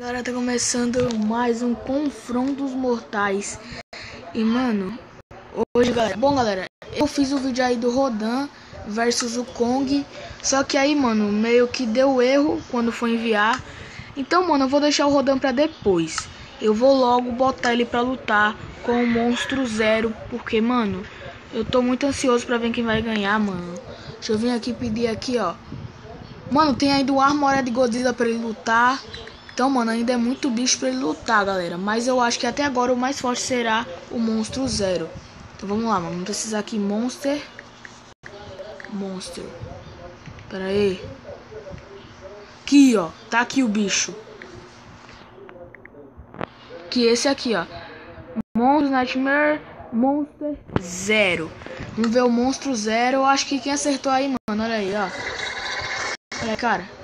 Galera, tá começando mais um Confrontos Mortais. E, mano, hoje, galera... Bom, galera, eu fiz o vídeo aí do Rodan versus o Kong. Só que aí, mano, meio que deu erro quando foi enviar. Então, mano, eu vou deixar o Rodan pra depois. Eu vou logo botar ele pra lutar com o Monstro Zero. Porque, mano, eu tô muito ansioso pra ver quem vai ganhar, mano. Deixa eu vir aqui pedir aqui, ó. Mano, tem ainda o Armória de Godzilla pra ele lutar. Então, mano, ainda é muito bicho pra ele lutar, galera. Mas eu acho que até agora o mais forte será o Monstro Zero. Então vamos lá, mano. Vamos precisar aqui Monster. Monster. Pera aí. Aqui, ó. Tá aqui o bicho. Que esse aqui, ó. Monstro Nightmare Monster Zero. Vamos ver o Monstro Zero. Eu acho que quem acertou aí, mano. Olha aí, ó. Aí, cara.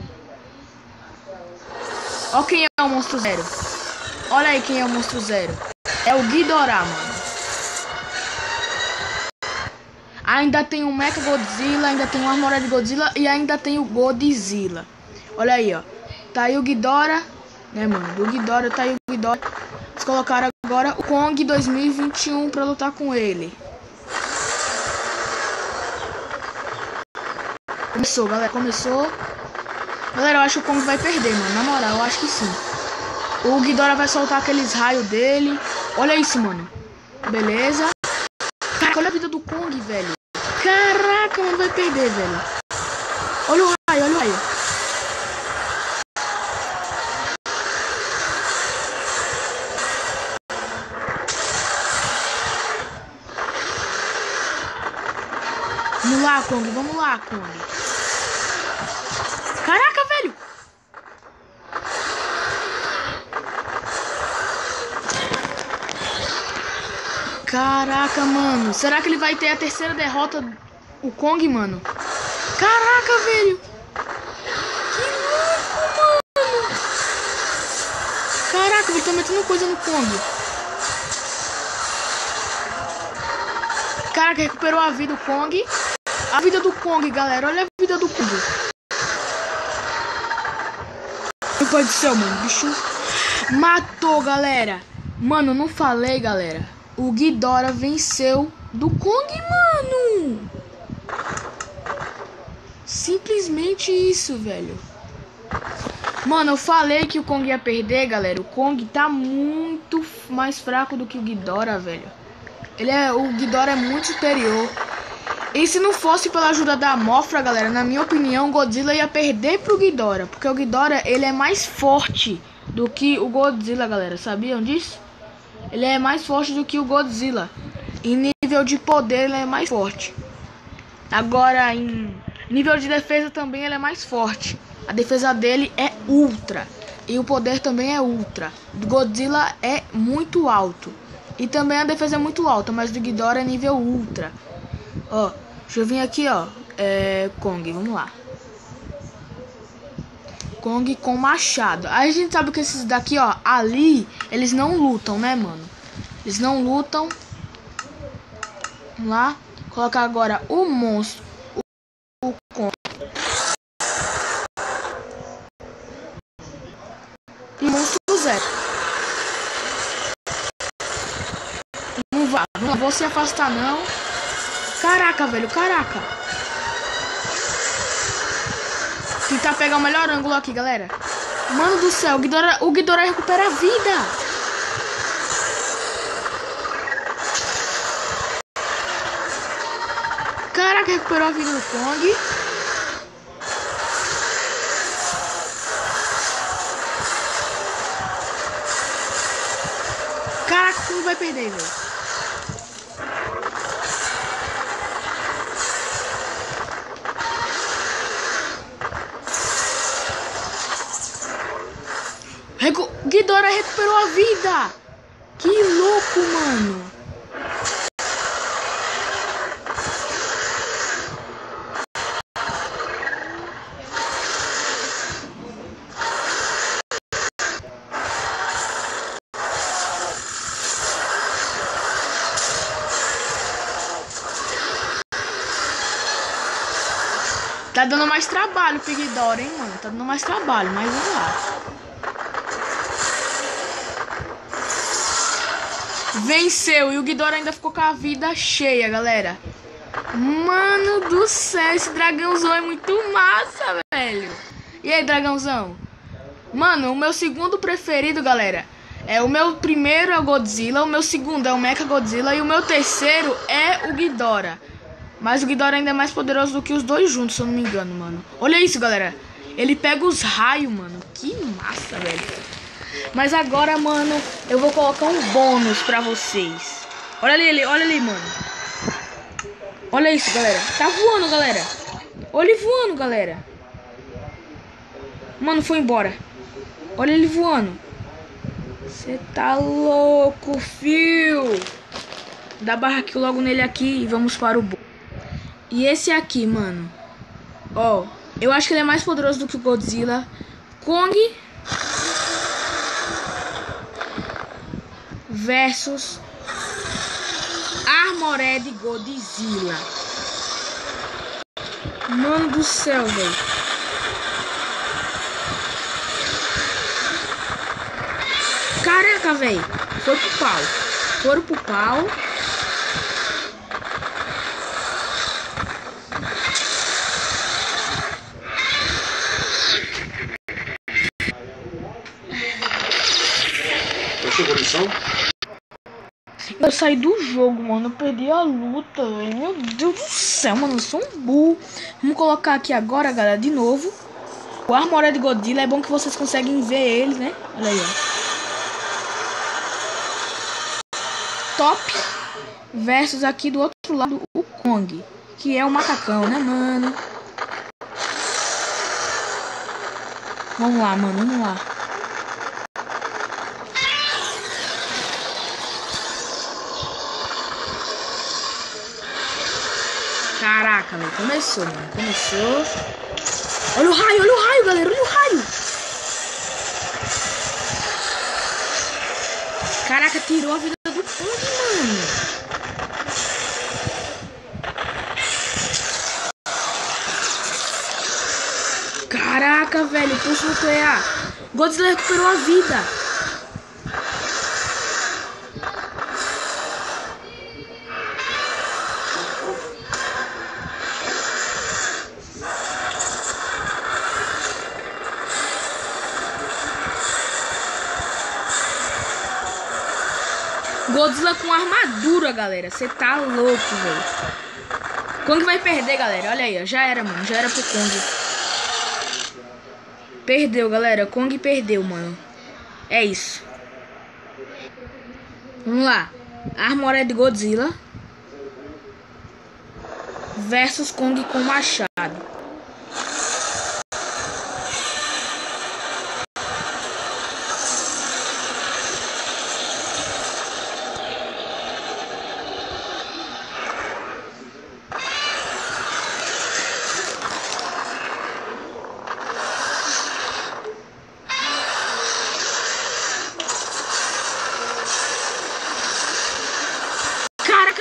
Olha quem é o monstro zero. Olha aí quem é o monstro zero. É o Ghidorah, mano. Ainda tem o Mecha Godzilla, ainda tem o Armora de Godzilla e ainda tem o Godzilla. Olha aí, ó. Tá aí o Ghidorah, né, mano? Do Ghidorah tá aí o Ghidorah. Eles colocaram agora o Kong 2021 pra lutar com ele. Começou, galera. Começou. Galera, eu acho que o Kong vai perder, mano. Na moral, eu acho que sim. O Ghidorah vai soltar aqueles raios dele. Olha isso, mano. Beleza. Caraca, olha a vida do Kong, velho. Caraca, mano, vai perder, velho. Olha o raio, olha o raio. Vamos lá, Kong. Vamos lá, Kong. Caraca, velho! Caraca, mano. Será que ele vai ter a terceira derrota? O Kong, mano. Caraca, velho. Que louco, mano. Caraca, ele tá metendo coisa no Kong. Caraca, recuperou a vida do Kong. A vida do Kong, galera. Olha a vida do Kong. Meu pai do céu, mano. Bicho matou, galera. Mano, não falei, galera. O Ghidorah venceu do Kong, mano. Simplesmente isso, velho. Mano, eu falei que o Kong ia perder, galera. O Kong tá muito mais fraco do que o Ghidorah, velho. Ele é, o Ghidorah é muito superior. E se não fosse pela ajuda da Mofra, galera, na minha opinião, Godzilla ia perder pro Ghidorah. Porque o Ghidorah, ele é mais forte do que o Godzilla, galera. Sabiam disso? Ele é mais forte do que o Godzilla. Em nível de poder, ele é mais forte. Agora, em nível de defesa também, ele é mais forte. A defesa dele é ultra. E o poder também é ultra. Do Godzilla é muito alto. E também a defesa é muito alta, mas do Ghidorah é nível ultra. Ó, Deixa eu vir aqui, ó. É. Kong, vamos lá. Kong com machado. Aí a gente sabe que esses daqui, ó, ali, eles não lutam, né, mano? Eles não lutam. Vamos lá. Colocar agora o monstro. O, o Kong. E monstro zero. Não vai, não vou se afastar não. Caraca, velho, caraca. Tentar pegar o melhor ângulo aqui, galera. Mano do céu, o Ghidorah, o Ghidorah recupera a vida. Caraca, recuperou a vida do Kong. Caraca, como vai perder, velho? Recu Ghidorah recuperou a vida! Que louco, mano! Tá dando mais trabalho o hein, mano? Tá dando mais trabalho, mas vamos lá. Venceu. E o Ghidorah ainda ficou com a vida cheia, galera. Mano do céu, esse dragãozão é muito massa, velho. E aí, dragãozão? Mano, o meu segundo preferido, galera, é o meu primeiro é o Godzilla, o meu segundo é o Mecha Godzilla e o meu terceiro é o Ghidorah. Mas o Ghidorah ainda é mais poderoso do que os dois juntos, se eu não me engano, mano. Olha isso, galera. Ele pega os raios, mano. Que massa, velho. Mas agora, mano, eu vou colocar um bônus pra vocês. Olha ali, olha ali, mano. Olha isso, galera. Tá voando, galera. Olha ele voando, galera. Mano, foi embora. Olha ele voando. Você tá louco, fio. Dá barra aqui logo nele aqui e vamos para o... E esse aqui, mano. Ó, eu acho que ele é mais poderoso do que o Godzilla. Kong versus Armored Godzilla. Mano do céu, velho. Caraca, velho. Foi pro pau. Foram pro pau. Eu saí do jogo, mano. Eu perdi a luta, velho. Meu Deus do céu, mano. Eu sou um burro. Vamos colocar aqui agora, galera, de novo. O Armored Godzilla. É bom que vocês conseguem ver ele, né? Olha aí, ó. Top. Versus aqui do outro lado, o Kong. Que é o macacão, né, mano? Vamos lá, mano. Vamos lá. Caraca. Começou, mano. Começou. Olha o raio, olha o raio, galera. Olha o raio. Caraca, tirou a vida do Kong, mano. Caraca, velho. Pulso nuclear. Godzilla recuperou a vida. Armadura, galera. Você tá louco, velho. Kong vai perder, galera. Olha aí, ó. Já era, mano. Já era pro Kong. Perdeu, galera. Kong perdeu, mano. É isso. Vamos lá. Armored Godzilla. Versus Kong com machado.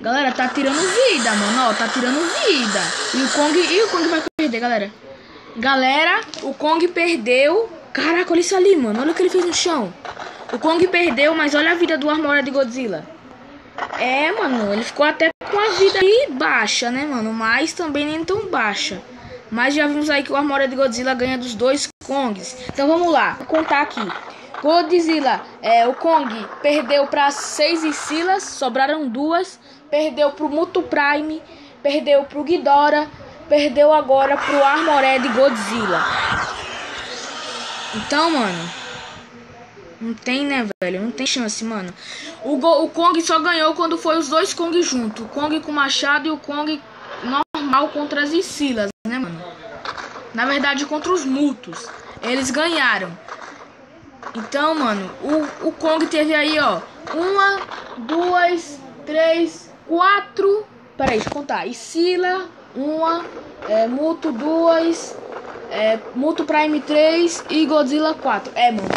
Galera, tá tirando vida, mano. Ó, tá tirando vida. E o Kong. E o Kong vai perder, galera. Galera, o Kong perdeu. Caraca, olha isso ali, mano. Olha o que ele fez no chão. O Kong perdeu, mas olha a vida do Armora de Godzilla. É, mano, ele ficou até com a vida aí baixa, né, mano? Mas também nem tão baixa. Mas já vimos aí que o Armora de Godzilla ganha dos dois Kongs. Então vamos lá, vou contar aqui. Godzilla, é, o Kong perdeu para seis Silas, sobraram duas. Perdeu pro Muto Prime, perdeu pro Ghidorah, perdeu agora pro Armored Godzilla. Então, mano, não tem, né, velho? Não tem chance, mano. O, Go o Kong só ganhou quando foi os dois Kong junto. O Kong com machado e o Kong normal contra as Silas, né, mano? Na verdade, contra os Mutos. Eles ganharam. Então, mano, o, o Kong teve aí, ó. Uma, duas, três, quatro. Peraí, deixa eu contar. Scylla, uma. É, Muto, duas. É, Muto Prime 3 e Godzilla 4. É, mano.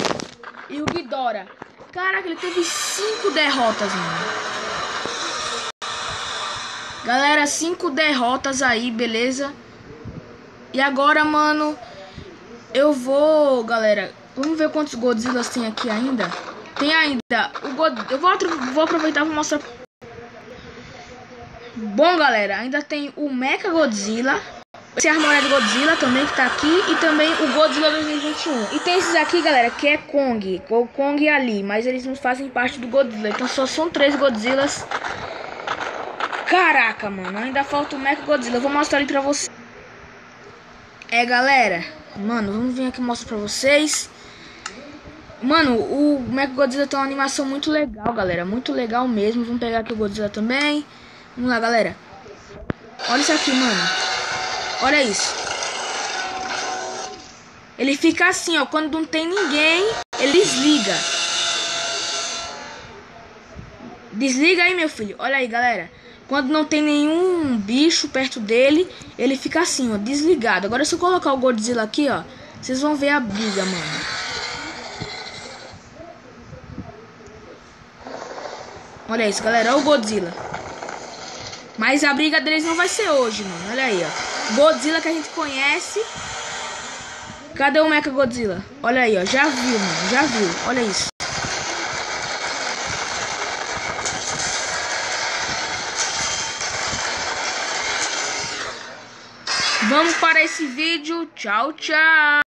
E o Ghidorah. Caraca, ele teve cinco derrotas, mano. Galera, cinco derrotas aí, beleza? E agora, mano, eu vou, galera. Vamos ver quantos Godzillas tem aqui ainda. Tem ainda o God... Eu vou, vou aproveitar para mostrar. Bom, galera, ainda tem o Mecha Godzilla. Esse é a armadura de Godzilla também que tá aqui. E também o Godzilla 2021. E tem esses aqui, galera, que é Kong. O Kong ali. Mas eles não fazem parte do Godzilla. Então só são três Godzillas Caraca, mano, ainda falta o Mecha Godzilla. Eu vou mostrar ali pra vocês. É, galera. Mano, vamos vir aqui mostrar pra vocês. Mano, o Mecha Godzilla tem uma animação muito legal, galera. Muito legal mesmo. Vamos pegar aqui o Godzilla também. Vamos lá, galera. Olha isso aqui, mano. Olha isso. Ele fica assim, ó. Quando não tem ninguém, ele desliga. Desliga aí, meu filho. Olha aí, galera. Quando não tem nenhum bicho perto dele, ele fica assim, ó, desligado. Agora se eu colocar o Godzilla aqui, ó, vocês vão ver a briga, mano. Olha isso, galera, olha o Godzilla. Mas a briga deles não vai ser hoje, mano. Olha aí, ó. Godzilla que a gente conhece. Cadê o Mecha Godzilla? Olha aí, ó. Já viu, mano. Já viu. Olha isso. Vamos para esse vídeo. Tchau, tchau.